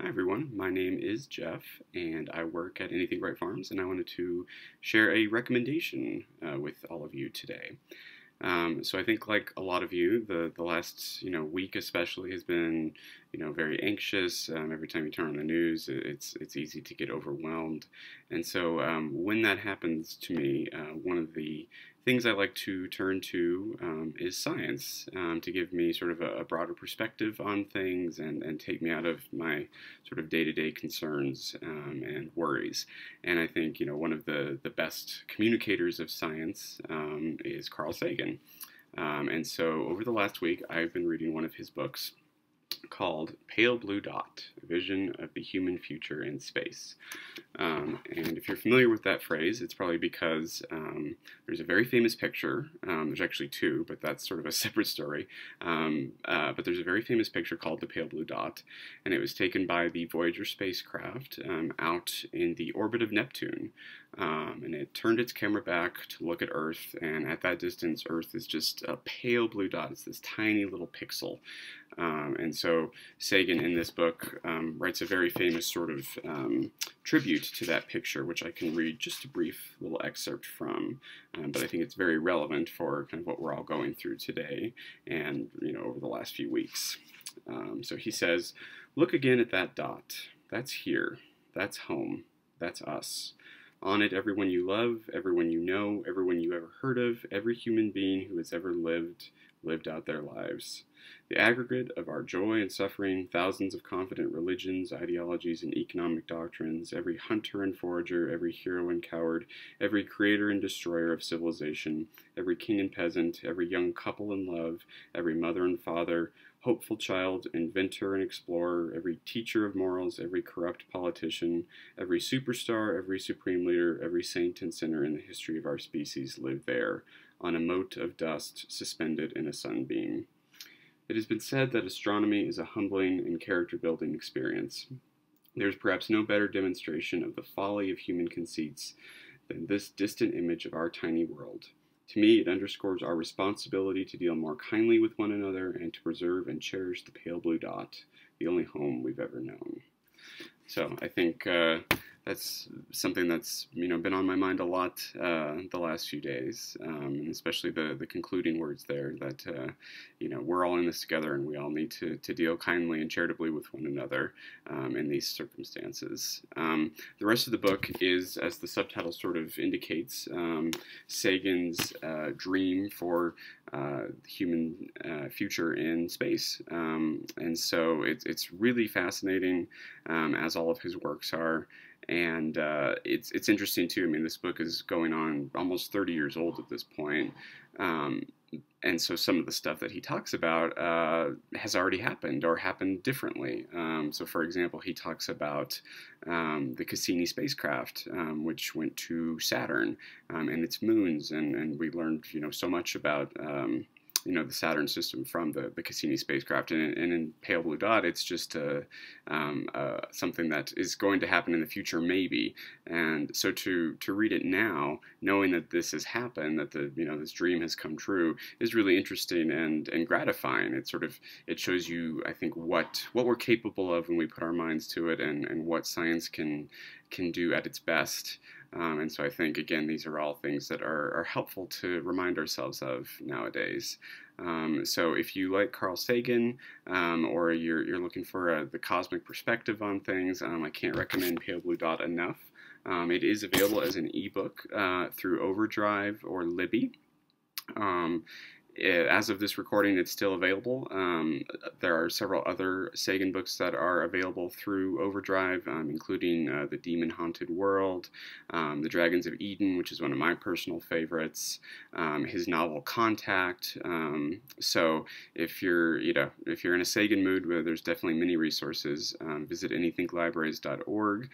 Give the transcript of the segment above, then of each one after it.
Hi everyone, my name is Jeff and I work at Anythink Wright Farms and I wanted to share a recommendation uh, with all of you today. Um, so I think like a lot of you, the, the last you know week especially has been you know very anxious. Um, every time you turn on the news, it's it's easy to get overwhelmed. And so um, when that happens to me, uh, one of the things I like to turn to um, is science um, to give me sort of a, a, broader perspective on things and, and take me out of my sort of day-to-day concerns um, and worries. And I think you know one of the the best communicators of science um, is Carl Sagan. Um, and so over the last week, I've been reading one of his books called Pale Blue Dot, A Vision of the Human Future in Space. Um, and if you're familiar with that phrase, it's probably because um, there's a very famous picture. Um, there's actually two, but that's sort of a separate story. Um, uh, but there's a very famous picture called the Pale Blue Dot, and it was taken by the Voyager spacecraft um, out in the orbit of Neptune. Um, and it turned its camera back to look at Earth, and at that distance, Earth is just a pale blue dot. It's this tiny little pixel. And so Sagan in this book writes a very famous sort of tribute to that picture, which I can read just a brief little excerpt from. Um, but I think it's very relevant for kind of what we're all going through today and you know over the last few weeks. Um, so he says, "Look again at that dot. That's here. That's home. That's us." On it, everyone you love, everyone you know, everyone you ever heard of, every human being who has ever lived, lived out their lives. The aggregate of our joy and suffering, thousands of confident religions, ideologies, and economic doctrines, every hunter and forager, every hero and coward, every creator and destroyer of civilization, every king and peasant, every young couple in love, every mother and father, hopeful child, inventor and explorer, every teacher of morals, every corrupt politician, every superstar, every supreme leader, every saint and sinner in the history of our species live there, on a mote of dust suspended in a sunbeam. It has been said that astronomy is a humbling and character building experience. There is perhaps no better demonstration of the folly of human conceits than this distant image of our tiny world. To me, it underscores our responsibility to deal more kindly with one another and to preserve and cherish the pale blue dot, the only home we've ever known. So I think uh, that's something that's you know been on my mind a lot uh, the last few days, um, especially the the concluding words there that uh, you know we're all in this together and we all need to to deal kindly and charitably with one another um, in these circumstances. Um, the rest of the book is, as the subtitle sort of indicates, um, Sagan's uh, dream for uh, human uh, future in space. Um, and so it, it's really fascinating, um, as all of his works are and uh, it's it's interesting too. I mean, this book is going on almost 30 years old at this point, um, and so some of the stuff that he talks about uh, has already happened or happened differently. Um, so, for example, he talks about um, the Cassini spacecraft, um, which went to Saturn um, and its moons, and, and we learned you know so much about um, you know the Saturn system from the, the Cassini spacecraft, and, and in Pale Blue Dot, it's just a, um, uh, something that is going to happen in the future, maybe. And so to to read it now, knowing that this has happened, that the you know this dream has come true, is really interesting and and gratifying. It sort of it shows you, I think, what what we're capable of when we put our minds to it, and and what science can can do at its best. Um, and so I think, again, these are all things that are, are helpful to remind ourselves of nowadays. Um, so if you like Carl Sagan um, or you're, you're looking for a, the cosmic perspective on things, um, I can't recommend Pale Blue Dot enough. Um, it is available as an ebook uh, through Overdrive or Libby. Um, as of this recording, it's still available. Um, there are several other Sagan books that are available through Overdrive, um, including uh, The Demon Haunted World, um, The Dragons of Eden, which is one of my personal favorites, um, his novel Contact. Um, so if you're, you know, if you're in a Sagan mood, well, there's definitely many resources. Um, visit anythinklibraries.org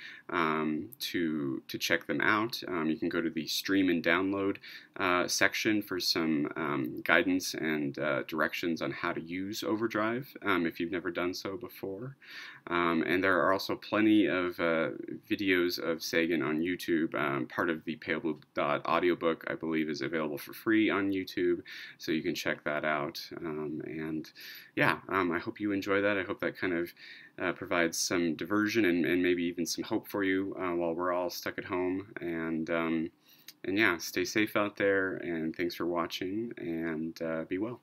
to to check them out. you can go to the stream and download uh, section for some guidance guidance and uh, directions on how to use Overdrive um, if you've never done so before. Um, and there are also plenty of uh, videos of Sagan on YouTube. Um, part of the Dot audiobook, I believe, is available for free on YouTube, so you can check that out. Um, and yeah, um, I hope you enjoy that. I hope that kind of uh, provides some diversion and, and, maybe even some hope for you uh, while we're all stuck at home. And um, and yeah, stay safe out there. And thanks for watching. And uh, be well.